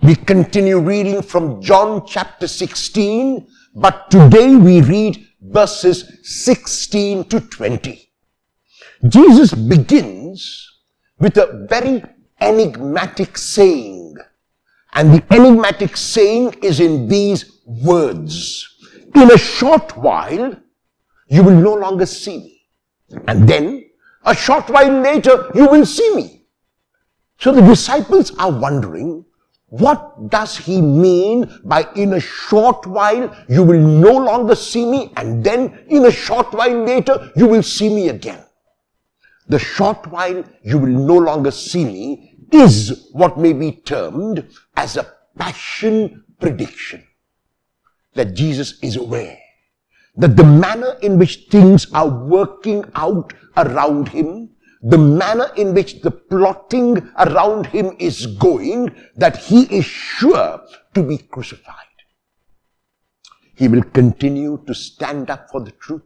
We continue reading from John chapter 16, but today we read verses 16 to 20. Jesus begins with a very enigmatic saying. And the enigmatic saying is in these words. In a short while, you will no longer see me. And then, a short while later, you will see me. So the disciples are wondering, what does he mean by in a short while you will no longer see me and then in a short while later you will see me again? The short while you will no longer see me is what may be termed as a passion prediction. That Jesus is aware that the manner in which things are working out around him, the manner in which the plotting around him is going, that he is sure to be crucified. He will continue to stand up for the truth.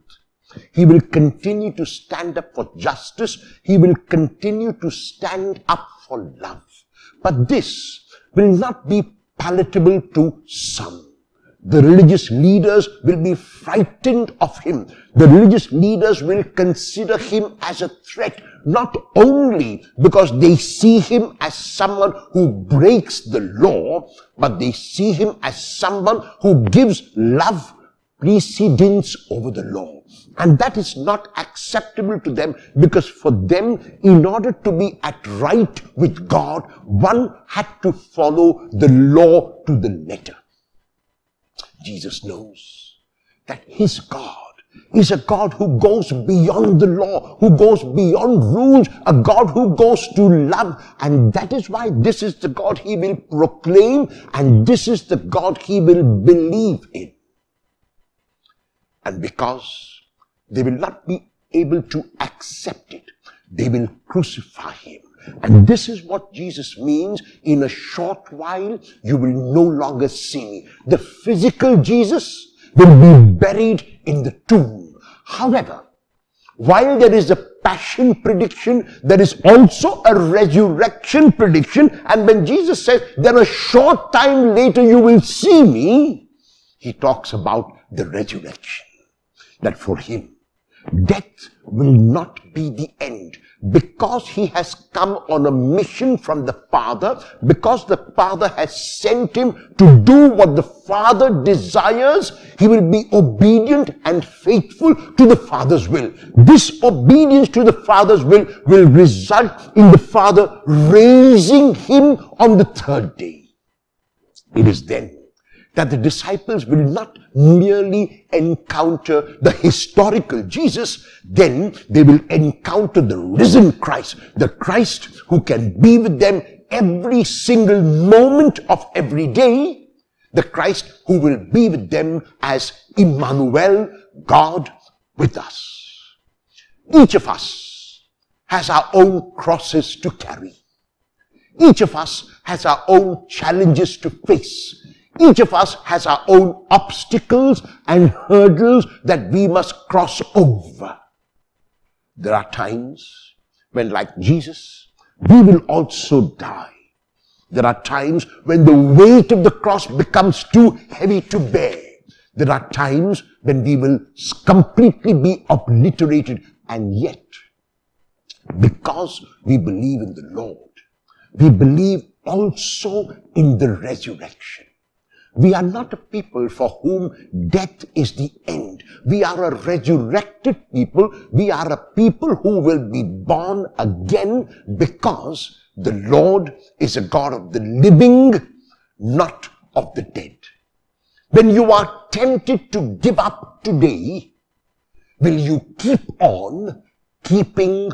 He will continue to stand up for justice. He will continue to stand up for love. But this will not be palatable to some. The religious leaders will be frightened of him. The religious leaders will consider him as a threat, not only because they see him as someone who breaks the law, but they see him as someone who gives love precedence over the law. And that is not acceptable to them because for them, in order to be at right with God, one had to follow the law to the letter. Jesus knows that his God is a God who goes beyond the law, who goes beyond rules, a God who goes to love. And that is why this is the God he will proclaim and this is the God he will believe in. And because they will not be able to accept it, they will crucify him. And this is what Jesus means. In a short while, you will no longer see me. The physical Jesus will be buried in the tomb. However, while there is a passion prediction, there is also a resurrection prediction. And when Jesus says, then a short time later you will see me, he talks about the resurrection. That for him, death will not be the end because he has come on a mission from the Father, because the Father has sent him to do what the Father desires, he will be obedient and faithful to the Father's will. This obedience to the Father's will will result in the Father raising him on the third day. It is then that the disciples will not merely encounter the historical Jesus, then they will encounter the risen Christ, the Christ who can be with them every single moment of every day, the Christ who will be with them as Emmanuel, God with us. Each of us has our own crosses to carry. Each of us has our own challenges to face. Each of us has our own obstacles and hurdles that we must cross over. There are times when, like Jesus, we will also die. There are times when the weight of the cross becomes too heavy to bear. There are times when we will completely be obliterated and yet, because we believe in the Lord, we believe also in the resurrection. We are not a people for whom death is the end. We are a resurrected people. We are a people who will be born again because the Lord is a God of the living, not of the dead. When you are tempted to give up today, will you keep on keeping